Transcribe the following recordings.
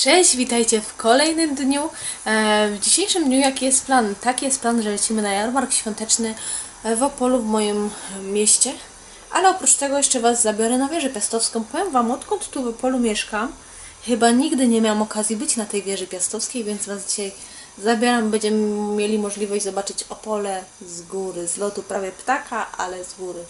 Cześć, witajcie w kolejnym dniu. E, W dzisiejszym dniu jaki jest plan? Taki jest plan, że lecimy na jarmark świąteczny w Opolu w moim mieście. Ale oprócz tego jeszcze Was zabiorę na wieżę piastowską. Powiem Wam, odkąd tu w Opolu mieszkam, chyba nigdy nie miałam okazji być na tej wieży piastowskiej, więc Was dzisiaj zabieram. Będziemy mieli możliwość zobaczyć Opole z góry, z lotu prawie ptaka, ale z góry.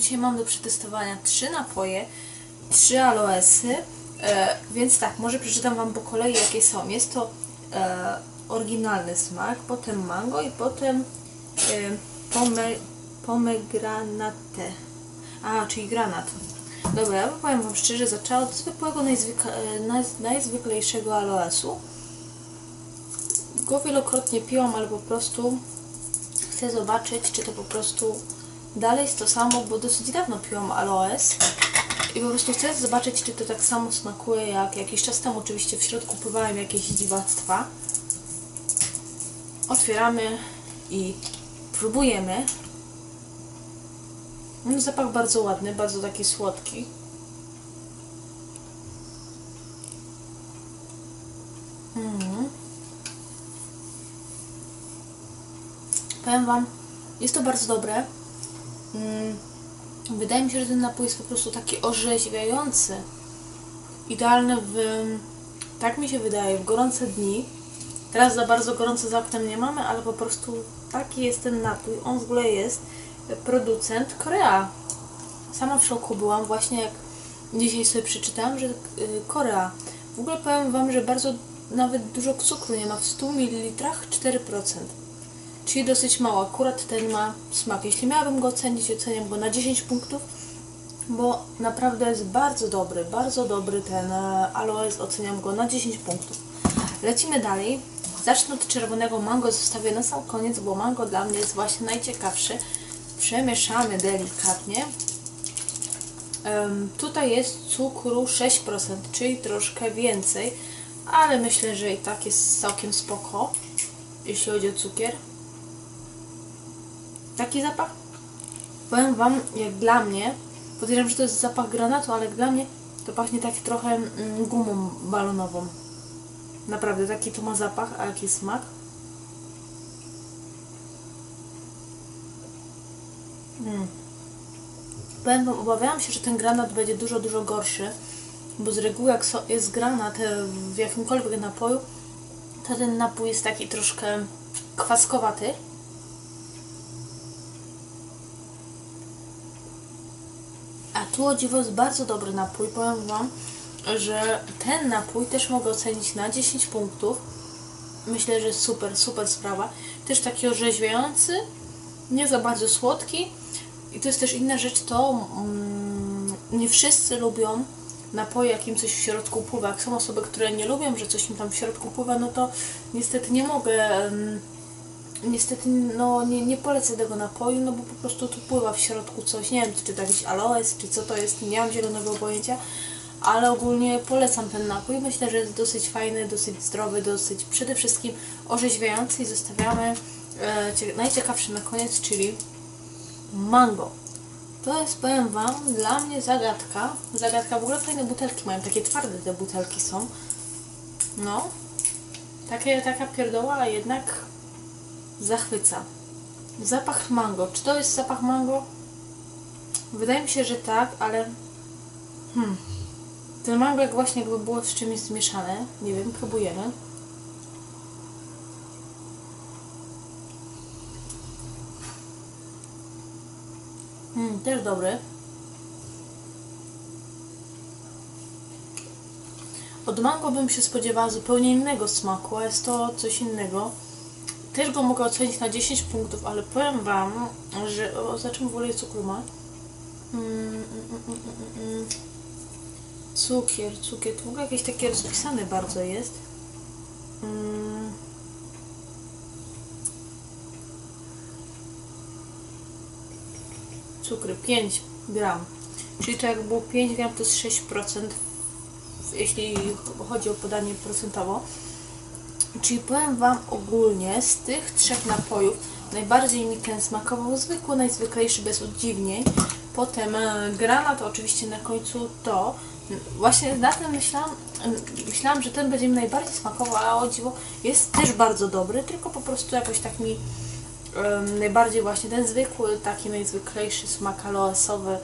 Dzisiaj mam do przetestowania trzy napoje, trzy aloesy, e, więc tak, może przeczytam Wam po kolei jakie są. Jest to e, oryginalny smak, potem mango i potem e, pome, pomegranate. A, czyli granat. Dobra, ja powiem Wam szczerze, zaczęłam od zwykłego, najzwykle, naj, najzwyklejszego aloesu. Go wielokrotnie piłam, ale po prostu chcę zobaczyć, czy to po prostu dalej jest to samo, bo dosyć dawno piłam aloes i po prostu chcę zobaczyć, czy to tak samo smakuje jak jakiś czas temu. Oczywiście w środku pływałem jakieś dziwactwa. Otwieramy i próbujemy. No, zapach bardzo ładny, bardzo taki słodki. Mm. Powiem Wam, jest to bardzo dobre. Mm, Wydaje mi się, że ten napój jest po prostu taki orzeźwiający. Idealny w, tak mi się wydaje, w gorące dni. Teraz za bardzo gorąco za oknem nie mamy, ale po prostu taki jest ten napój. On w ogóle jest producent Korea. Sama w szoku byłam właśnie jak dzisiaj sobie przeczytałam, że y, Korea. W ogóle powiem Wam, że bardzo nawet dużo cukru nie ma. W 100 ml 4% czyli dosyć mało. Akurat ten ma smak. Jeśli miałabym go ocenić, oceniam go na 10 punktów, bo naprawdę jest bardzo dobry, bardzo dobry ten e, aloes, oceniam go na 10 punktów. Lecimy dalej. Zacznę od czerwonego mango, zostawię na sam koniec, bo mango dla mnie jest właśnie najciekawszy. Przemieszamy delikatnie. Um, tutaj jest cukru 6%, czyli troszkę więcej, ale myślę, że i tak jest całkiem spoko, jeśli chodzi o cukier taki zapach? Powiem Wam, jak dla mnie, podejrzewam, że to jest zapach granatu, ale dla mnie to pachnie tak trochę mm, gumą balonową. Naprawdę, taki to ma zapach, a jaki smak? Mm. Powiem Wam, obawiałam się, że ten granat będzie dużo, dużo gorszy, bo z reguły jak so- jest granat e, w jakimkolwiek napoju, to ten napój jest taki troszkę kwaskowaty. A tu o dziwo jest bardzo dobry napój. Powiem Wam, że ten napój też mogę ocenić na 10 punktów. Myślę, że super, super sprawa. Też taki orzeźwiający, nie za bardzo słodki. I to jest też inna rzecz, to mm, nie wszyscy lubią napoje, jakim coś w środku pływa. Jak są osoby, które nie lubią, że coś im tam w środku pływa, no to niestety nie mogę... em, Niestety no, nie, nie polecę tego napoju, no bo po prostu tu pływa w środku coś, nie wiem czy to jakiś aloes, czy co to jest, nie mam zielonego pojęcia, ale ogólnie polecam ten napój. Myślę, że jest dosyć fajny, dosyć zdrowy, dosyć przede wszystkim orzeźwiający i zostawiamy e, cie- najciekawszy na koniec, czyli mango. To jest, powiem Wam, dla mnie zagadka. Zagadka, w ogóle fajne butelki mają, takie twarde te butelki są. No, takie, taka pierdoła, a jednak zachwyca. Zapach mango. Czy to jest zapach mango? Wydaje mi się, że tak, ale hmm. ten mango jak właśnie jakby było z czymś zmieszane. Nie wiem, próbujemy. Hmm, też dobry. Od mango bym się spodziewała zupełnie innego smaku, a jest to coś innego. Też go mogę ocenić na 10 punktów, ale powiem Wam, że... O, za czym w ogóle cukru ma? Mm, mm, mm, mm, mm, mm. Cukier, cukier. To w ogóle jakieś takie rozpisane bardzo jest. Mm. Cukry 5 gram. Czyli to jak było 5 gram to jest 6%, jeśli chodzi o podanie procentowo. Czyli powiem Wam ogólnie, z tych trzech napojów najbardziej mi ten smakował zwykły, najzwyklejszy, bez udziwnień. Potem e, granat, oczywiście na końcu to. Właśnie na tym myślałam, myślałam, że ten będzie mi najbardziej smakował, a o dziwo jest też bardzo dobry, tylko po prostu jakoś tak mi em, najbardziej właśnie ten zwykły, taki najzwyklejszy smak aloesowy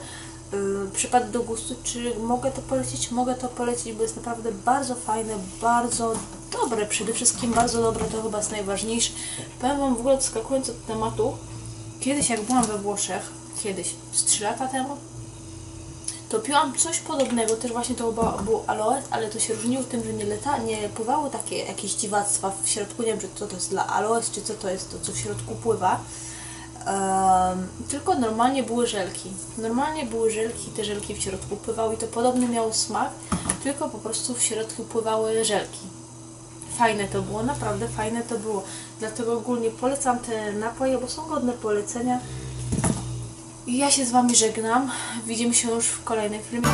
y, przypadł do gustu. Czy mogę to polecić? Mogę to polecić, bo jest naprawdę bardzo fajne, bardzo dobre. Przede wszystkim bardzo dobre, to chyba jest najważniejsze. Powiem Wam w ogóle odskakując od tematu, kiedyś jak byłam we Włoszech, kiedyś, z 3 lata temu, to piłam coś podobnego, też właśnie to chyba był aloes, ale to się różniło tym, że nie, leta, nie pływały takie jakieś dziwactwa w środku, nie wiem, czy co to jest dla aloes, czy co to jest to, co w środku pływa. Em, tylko normalnie były żelki. Normalnie były żelki, te żelki w środku pływały i to podobny miało smak, tylko po prostu w środku pływały żelki. Fajne to było, naprawdę fajne to było. Dlatego ogólnie polecam te napoje, bo są godne polecenia. I ja się z Wami żegnam. Widzimy się już w kolejnym filmie.